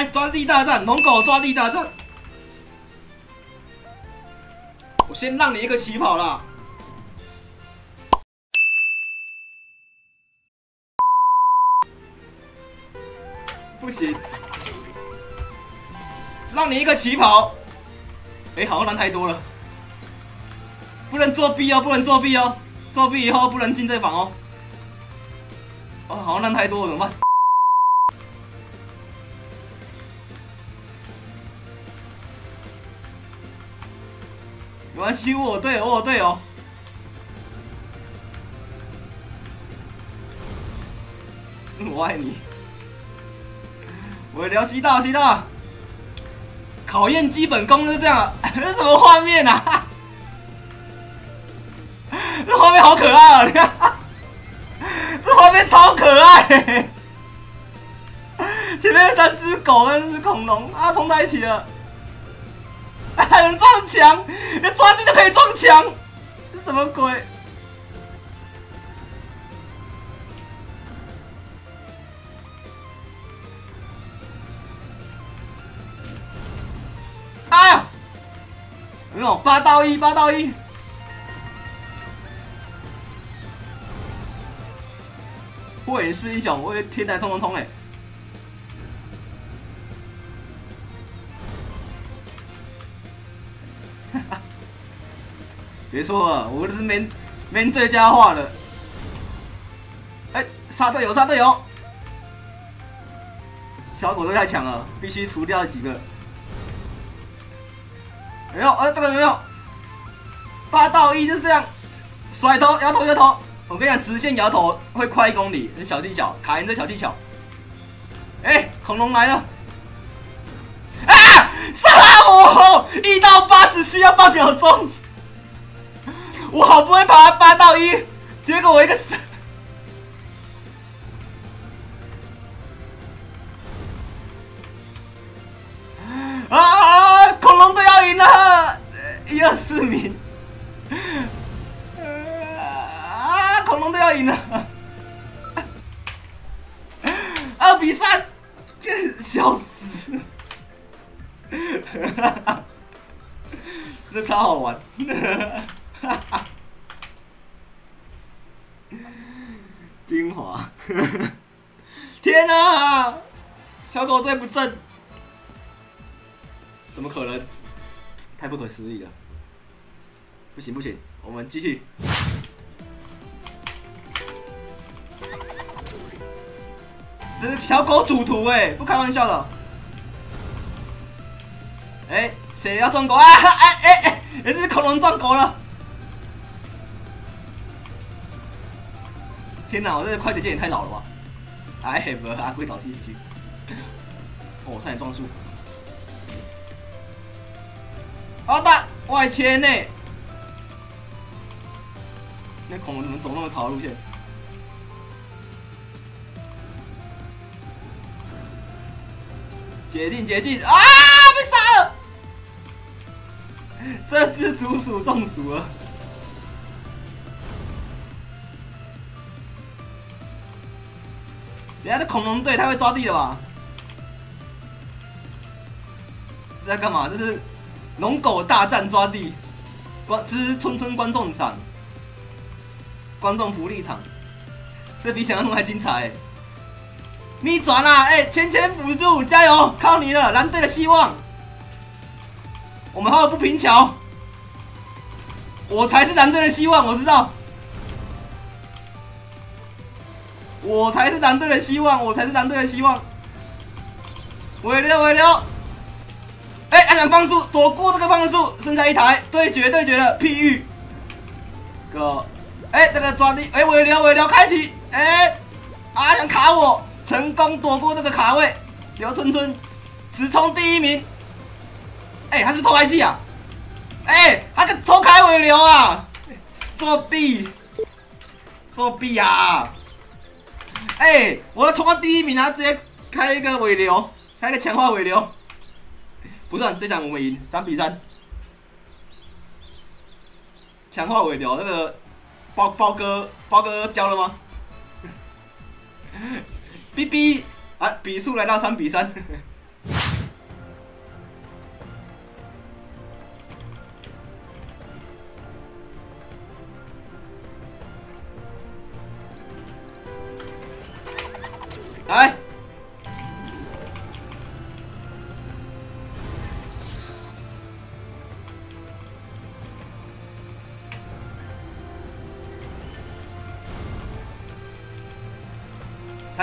来抓地大战，龙狗抓地大战。我先让你一个起跑啦。不行，让你一个起跑。哎，好像难太多了，不能作弊哦，不能作弊哦，作弊以后不能进这房哦。哦，好像难太多了，怎么办？没关系，我队友，我队友。我爱你。我聊西大西大，考验基本功就是这样。这什么画面啊？这画面好可爱啊！你看，这画面超可爱。前面三只狗跟只恐龙啊，碰在一起了，撞墙，连抓地都可以撞墙，这什么鬼？没有八到一，八到一。我也是英雄，我天台冲冲冲哎！别说了，我这是 man man 最佳化了。哎，杀队友，杀队友！小狗都太强了，必须除掉几个。没有，呃，这个没有，八到一就是这样，甩头摇头摇头，我跟你讲，直线摇头会快一公里，是小技巧，卡人这小技巧。哎，恐龙来了，啊，杀我！一到八只需要八秒钟，我好不容易爬八到一，结果我一个死。一二四名，啊！恐龙都要赢了，二比三，笑死！哈哈哈这超好玩，精华！天哪，小狗队不正，怎么可能？太不可思议了！不行不行，我们继续。这是小狗主图哎，不开玩笑了。哎，谁要撞狗啊？哎哎哎，这是恐龙撞狗了！天哪，我这个快捷键也太老了吧！I have 阿龟搞第一局。哦，差点撞树。好的，外切呢？那恐龙怎么走那么潮的路线？解禁解禁啊！被杀了！这只竹鼠中暑了。人家的恐龙队太会抓地了吧？在干嘛？这是龙狗大战抓地，观这是村村观众场。观众福利场，这比想象中还精彩！逆转啊！哎，芊芊辅助，加油，靠你了，蓝队的希望！我们号不平桥，我才是蓝队的希望，我知道，我才是蓝队的希望，我才是蓝队的希望！尾流尾流，哎，他想放速，躲过这个放速，剩下一台对决对决的譬喻，哥。哎，这个抓地，哎，尾流尾流开启，哎，啊想卡我，成功躲过这个卡位，刘春春直冲第一名，哎，他是偷开器啊，哎，他个偷开尾流啊，作弊，作弊啊，哎，我要冲到第一名，啊直接开一个尾流，开个强化尾流，不算，这场我们赢，三比三，强化尾流那个。包包哥，包哥交了吗 哔哔啊，比数来到三比三。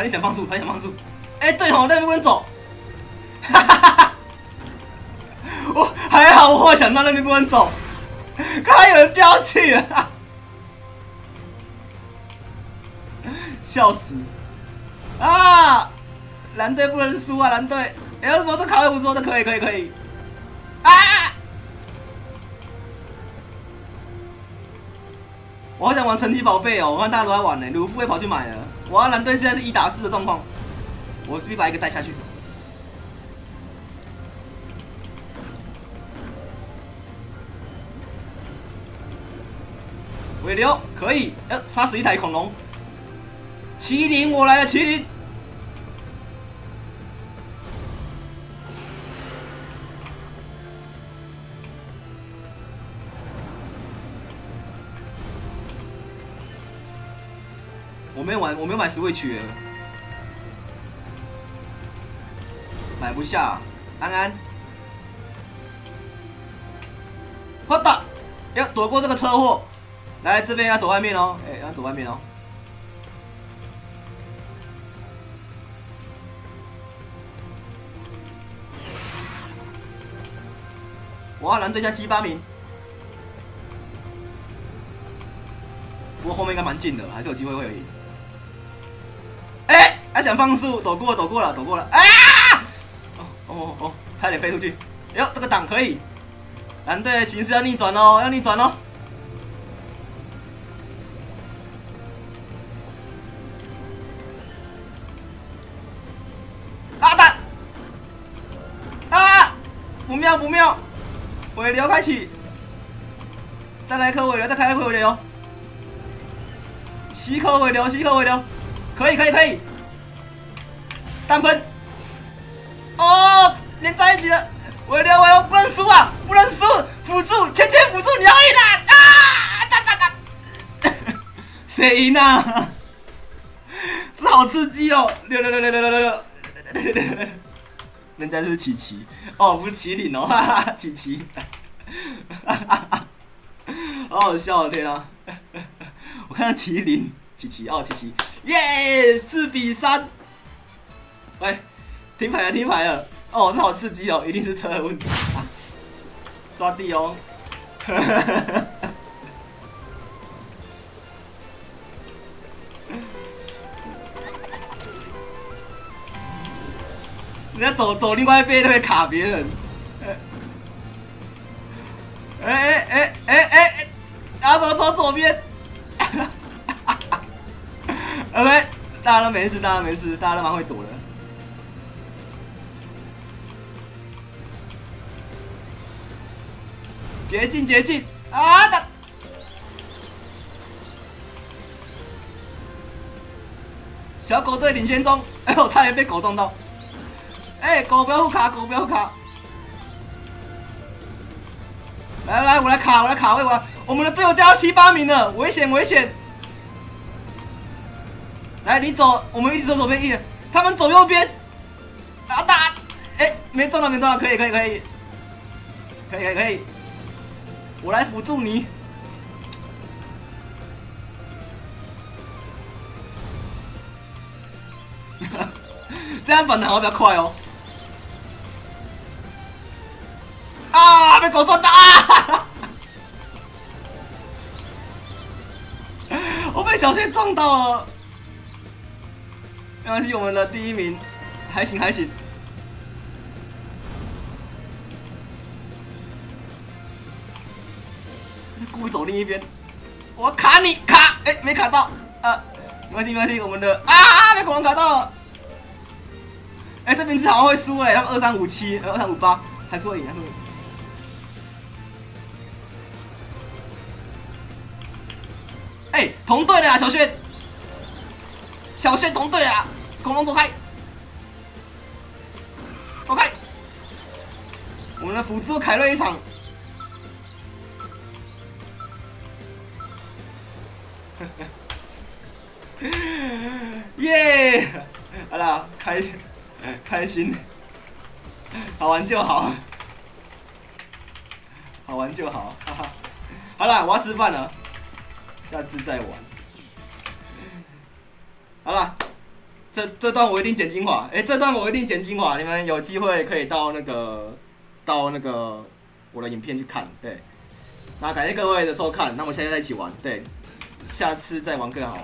他想放速，他想放速。哎，对哦，那边不能走。哈哈哈我还好，我想到那边不能走。看有人掉去了，笑死！啊，蓝队不能输啊，蓝队！哎，什么都卡位不错的，可以，可以，可以。我好想玩神奇宝贝哦，我看大家都在玩呢，鲁夫也跑去买了。我要蓝队现在是一打四的状况，我必把一个带下去。尾流可以，要杀死一台恐龙。麒麟，我来了，麒麟。我没有玩，我没有买 Switch，买不下。安安，我打，要躲过这个车祸。来这边要走外面哦，哎，要走外面哦。哇，蓝队加七八名，不过后面应该蛮近的，还是有机会会有赢。想放速，躲过，躲过了，躲过了。啊！哦哦哦，差点飞出去。哎呦，这个挡可以。蓝队形势要逆转哦，要逆转哦。不妙不妙，尾流开启，再来一颗尾流，再开一颗尾流，吸颗尾流，吸颗尾流，可以可以可以，单喷，哦，连在一起了，尾流尾流不能输啊，不能输，辅助，前前辅助，你要赢了啊！哒哒哒，谁赢啊？这好刺激哦，六六六六六六六六。人家是琪琪。哦，不是麒麟哦，哈哈，琪琪，哈哈哈，好好笑啊，天啊！我看到麒麟，琪琪哦，琪琪，耶，四比三，喂，停牌了，停牌了，哦，这好刺激哦，一定是车的问题啊，抓地哦，哈哈哈。人家走走另外一边都会卡别人，哎哎哎哎哎哎，阿宝走左边，OK，大家都没事，大家都没事，大家都蛮会躲的。捷径捷径啊！的小狗队领先中，哎呦，差点被狗撞到。哎，狗不要卡，狗不要卡！来来，我来卡，我来卡位，我我们的队友掉到七八名了，危险危险！来，你走，我们一起走左边一，他们走右边，打打！哎，没撞到，没撞到，可以可以可以，可以可以可以，我来辅助你。这样反弹会比较快哦。啊！被狗撞到啊！我被小天撞到了。没关系，我们的第一名，还行还行。故意走另一边，我卡你卡，哎，没卡到啊！没关系没关系，我们的啊，被恐龙卡到了。哎，这名字好像会输哎，他们二三五七，二三五八，还是会赢，还是会赢。哎，同队的啊，小轩，小轩同队啊，恐龙走开，走开，我们的辅助凯瑞一场，耶，好啦，开开心，好玩就好，好玩就好，哈哈。好了，我要吃饭了，下次再玩。好了，这这段我一定剪精华，哎，这段我一定剪精华，你们有机会可以到那个到那个我的影片去看，对。那感谢各位的收看，那我们现在在一起玩，对，下次再玩更好玩。